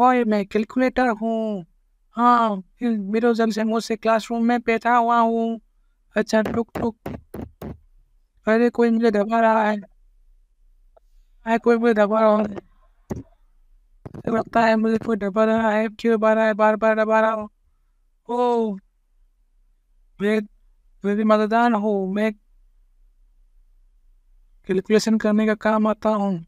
ओए, मैं कैलकुलेटर हूँ। हाँ मेरे जल से मुझसे क्लासरूम में बैठा हुआ हूँ। अच्छा टुक टुक अरे, कोई मुझे दबा रहा है। अरे, कोई मुझे दबा रहा है। लगता है मुझे कोई दबा रहा है। क्यों दबा रहा है? बार बार दबा रहा हूँ। ओ, मैं, मेरी मतदान हो। मैं कैलकुलेशन करने का काम आता हूँ।